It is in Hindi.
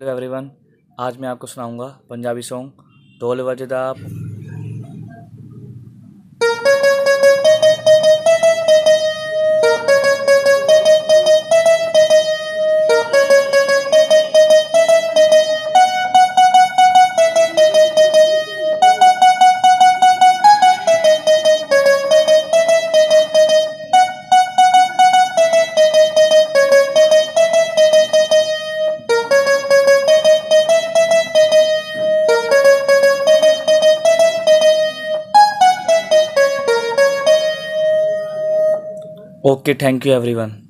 हेलो एवरीवन आज मैं आपको सुनाऊँगा पंजाबी सॉन्ग ढोल बजदा Okay, thank you everyone.